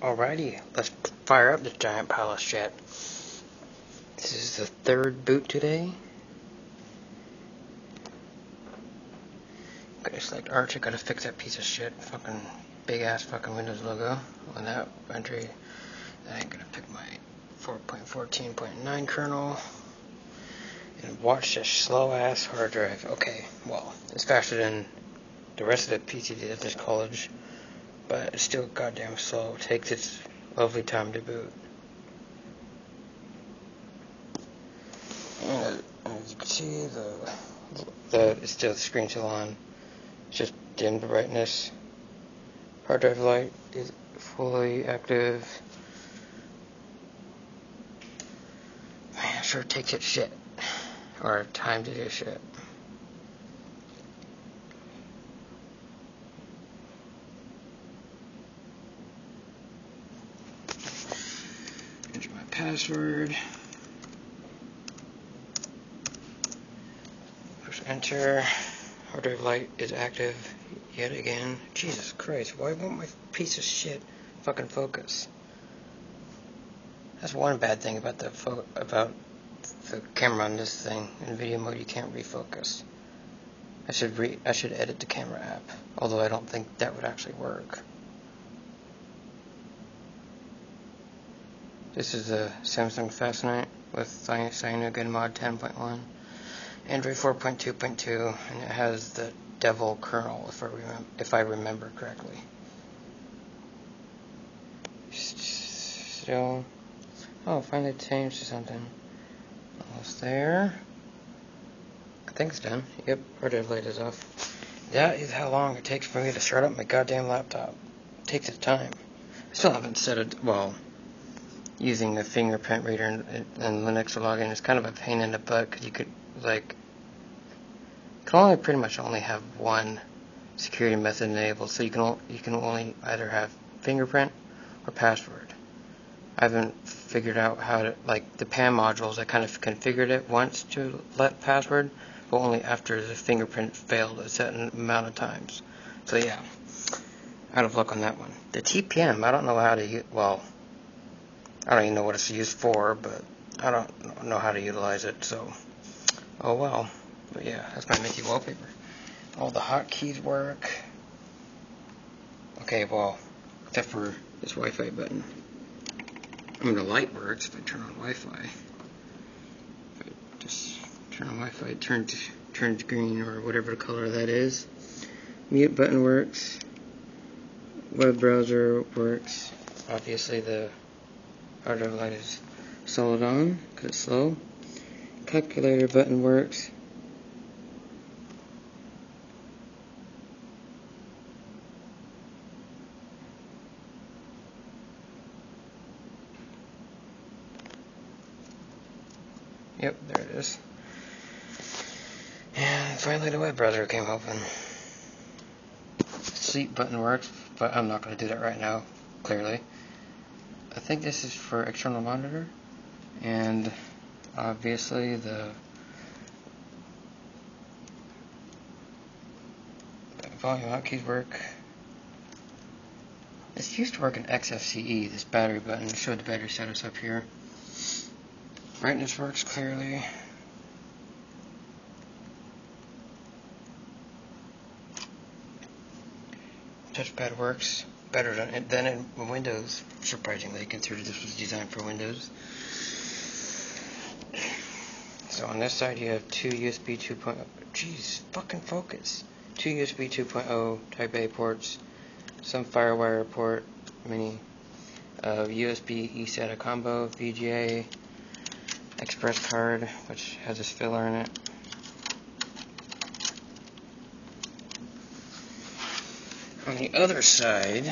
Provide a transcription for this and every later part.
Alrighty, let's fire up this giant pile of shit. This is the third boot today. Gotta select Arch, I gotta fix that piece of shit. Fucking big ass fucking Windows logo on that entry. Then I'm gonna pick my 4.14.9 kernel. And watch this slow ass hard drive. Okay, well, it's faster than the rest of the PC did at this college but it's still goddamn slow. It takes its lovely time to boot. And as you can see, the the it's still the screen still on. It's just dim brightness. Hard drive light is fully active. Man, sure takes its shit. Or time to do shit. Enter my password. Push enter. Hard drive light is active yet again. Jesus Christ, why won't my piece of shit fucking focus? That's one bad thing about the about the camera on this thing. In video mode, you can't refocus. I should re I should edit the camera app, although I don't think that would actually work. This is a Samsung Fascinate with Cyanogen Mod 10.1, Android 4.2.2, and it has the Devil kernel, if I, if I remember correctly. Still, oh, finally changed to something. Almost there. I think it's done. Yep, drive light is off. That is how long it takes for me to start up my goddamn laptop. It takes its time. I still haven't set it, well, using the fingerprint reader and, and Linux to log in is kind of a pain in the butt because you could like can only pretty much only have one security method enabled, so you can you can only either have fingerprint or password. I haven't figured out how to like the PAM modules. I kind of configured it once to let password, but only after the fingerprint failed a certain amount of times. So yeah, out of luck on that one. The TPM, I don't know how to. Well, I don't even know what it's used for, but I don't know how to utilize it, so oh well. But yeah, that's my Mickey wallpaper. All the hotkeys work. Okay, well, except for this Wi-Fi button. I mean, the light works if I turn on Wi-Fi. If I just turn on Wi-Fi, it turns, turns green or whatever the color that is. Mute button works. Web browser works. Obviously, the drive light is solid on because it's slow. Calculator button works. Yep, there it is. And finally the web browser came open. Sleep button works, but I'm not going to do that right now, clearly. I think this is for external monitor, and obviously the volume hotkeys work. This used to work in XFCE, this battery button. showed the battery status up here. Brightness works clearly. Touchpad works better than, than in Windows, surprisingly, considering this was designed for Windows. So on this side you have two USB 2.0, jeez, fucking focus. Two USB 2.0 Type A ports, some FireWire port, mini, uh, USB eSATA combo, VGA, express card, which has this filler in it. The other side,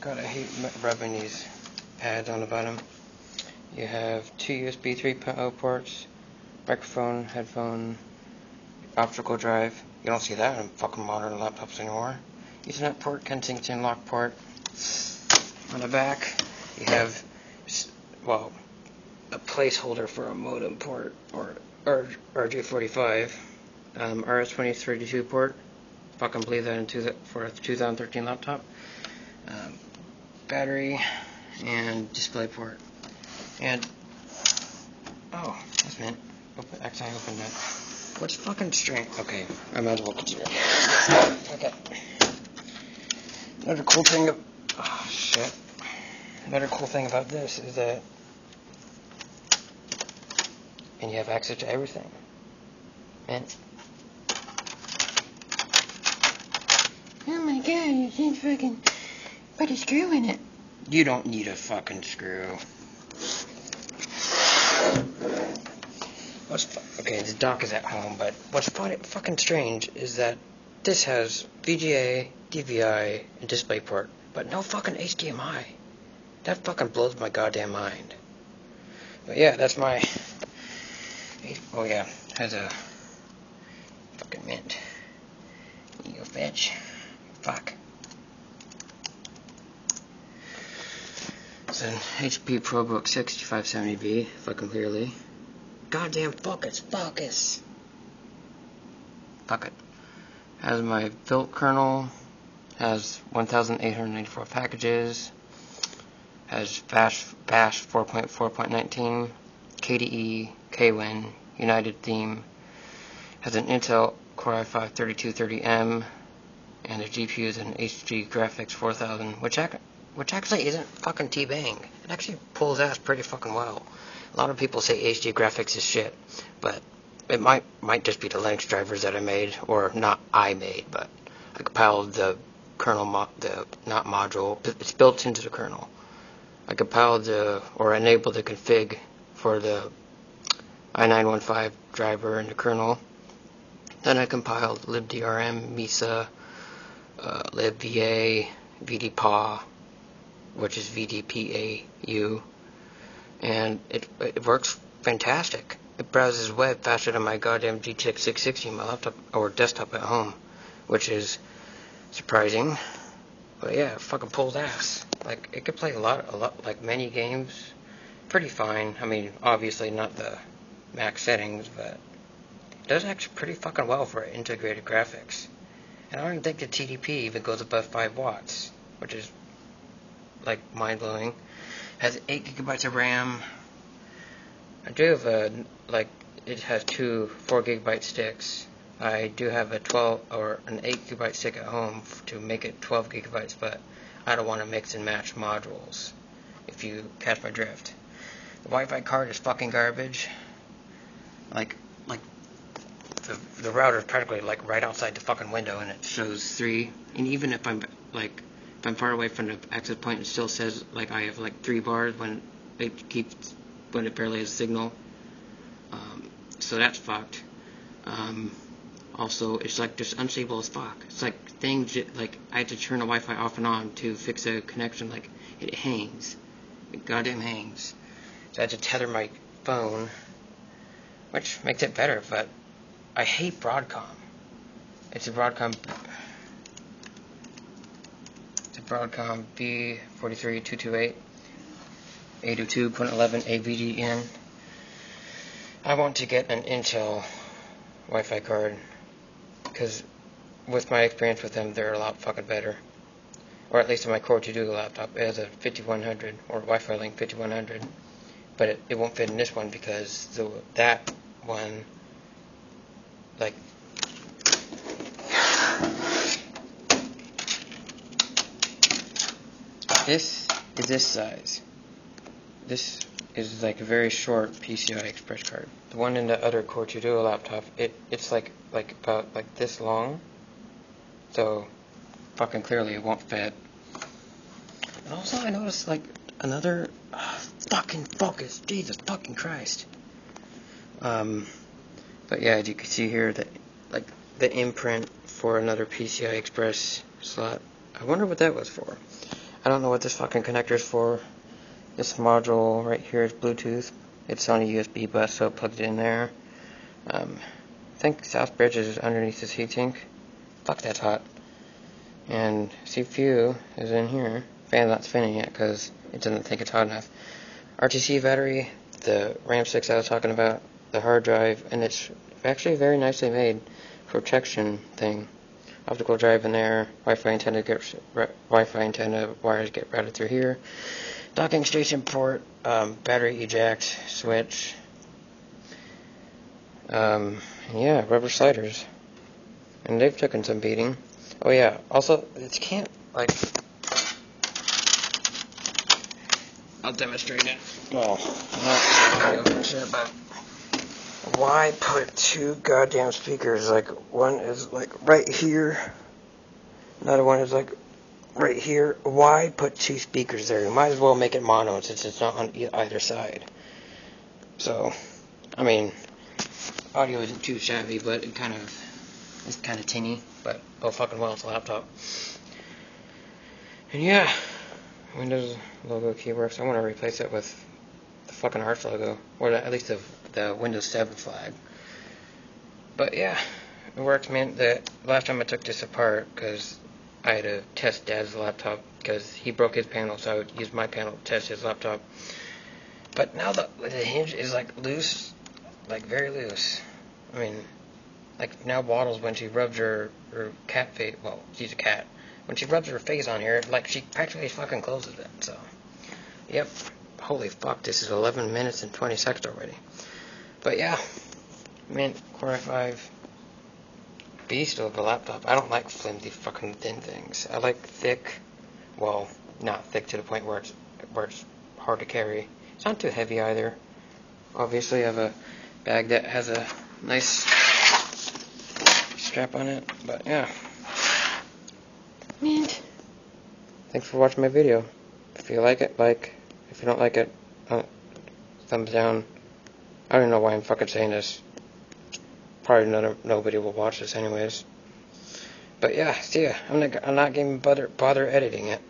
God, I hate rubbing these pads on the bottom. You have two USB 3.0 ports, microphone, headphone, optical drive. You don't see that in fucking modern laptops anymore. Ethernet port, Kensington lock port. On the back, you have well, a placeholder for a modem port or, or RJ45, um, RS2032 port. Fucking believe that into the, for a 2013 laptop. um, battery, and display port. And oh, that's meant. Open, actually, I opened that. What's fucking strange? Okay, I might as well continue. Okay. Another cool thing. Of, oh shit. Another cool thing about this is that, and you have access to everything. Man. Oh my god, you can't fucking put a screw in it. You don't need a fucking screw. What's okay? The dock is at home, but what's fu- fucking strange is that this has VGA, DVI, and DisplayPort, but no fucking HDMI. That fucking blows my goddamn mind. But yeah, that's my. Oh yeah, has a fucking mint. neofetch. Fuck. It's an HP ProBook 6570B, fucking clearly. Goddamn focus, focus! Fuck it. Has my built kernel, has 1,894 packages, has Bash, Bash 4.4.19, KDE, KWin, United Theme, has an Intel Core i5 3230M, and the GPU is an HD Graphics 4000, which ac- which actually isn't fucking T-Bang. It actually pulls ass pretty fucking well. A lot of people say HD graphics is shit, but it might might just be the Linux drivers that I made, or not I made, but I compiled the kernel, mo- the not module. It's built into the kernel. I compiled the or enabled the config for the i915 driver in the kernel. Then I compiled libdrm, Mesa, uh, libva, vdpa, which is vdpau, and it it works fantastic. It browses web faster than my goddamn GTX 660 on my laptop or desktop at home, which is surprising. But yeah, fucking pulls ass. Like it could play a lot, a lot like many games, pretty fine. I mean, obviously not the max settings, but it does actually pretty fucking well for integrated graphics. And I don't think the TDP even goes above five watts, which is like mind blowing. Has eight gigabytes of RAM. I do have a like it has two four gigabyte sticks. I do have a 12 or an 8 gigabyte stick at home to make it 12 gigabytes, but I don't want to mix and match modules. If you catch my drift, the Wi-Fi card is fucking garbage. The the router is practically like right outside the fucking window, and it shows three. And even if I'm like if I'm far away from the access point, it still says like I have like three bars when it keeps when it barely has signal. Um, so that's fucked. Um, also, it's like just unstable as fuck. It's like things like I had to turn the Wi-Fi off and on to fix a connection. Like it hangs, it goddamn hangs. So I had to tether my phone, which makes it better. But I hate Broadcom. It's a Broadcom. It's a Broadcom B43228 802.11 AVDN. I want to get an Intel Wi-Fi card because with my experience with them, they're a lot fucking better. Or at least in my Core 2 Duo laptop, it has a 5100 or Wi-Fi link 5100, but it, it won't fit in this one because the that one, like. This is this size. This is like a very short PCI Express card. The one in the other Core 2 Duo laptop, it it's like like about like this long. So fucking clearly it won't fit. And also I noticed like another ah, fucking focus. Jesus fucking Christ. Um but yeah, as you can see here that like the imprint for another PCI Express slot. I wonder what that was for. I don't know what this fucking connector is for. This module right here is Bluetooth. It's on a USB bus, so it plugged in there. Um, I think Southbridge is underneath this heatsink. Fuck, that's hot. And CPU is in here. Fan's not spinning yet because it doesn't think it's hot enough. RTC battery, the RAM 6 I was talking about, the hard drive, and it's actually very nicely made protection thing. optical drive in there, Wi-Fi antenna get Wi-Fi antenna wires get routed through here, docking station port, um, battery eject switch, um, yeah, rubber sliders, and they've taken some beating. Oh yeah, also it can't like. I'll demonstrate it. Well, not shit, but why put two goddamn speakers? Like one is like right here, another one is like right here. Why put two speakers there? You might as well make it mono since it's not on either side. So, I mean, audio isn't too shabby, but it kind of it's kind of tinny. But oh fucking well, it's a laptop. And yeah, Windows logo key works. I want to replace it with fucking Arch logo, or at least the the Windows 7 flag. But yeah, it works, man. The last time I took this apart, because I had to test Dad's laptop, because he broke his panel, so I would use my panel to test his laptop. But now the, the hinge is like loose, like very loose. I mean, like now Waddles when she rubs her, her cat face, well, she's a cat. When she rubs her face on here, like she practically fucking closes it, so. Yep. Holy fuck, this is 11 minutes and 20 seconds already. But yeah, Mint Core i5 beast of a laptop. I don't like flimsy fucking thin things. I like thick, well, not thick to the point where it's where it's hard to carry. It's not too heavy either. Obviously, I have a bag that has a nice strap on it. But yeah, Mint. Thanks for watching my video. If you like it, like. If you don't like it, thumbs down. I don't know why I'm fucking saying this. Probably none nobody will watch this anyways. But yeah, see ya. I'm not, I'm not getting bother, bother editing it.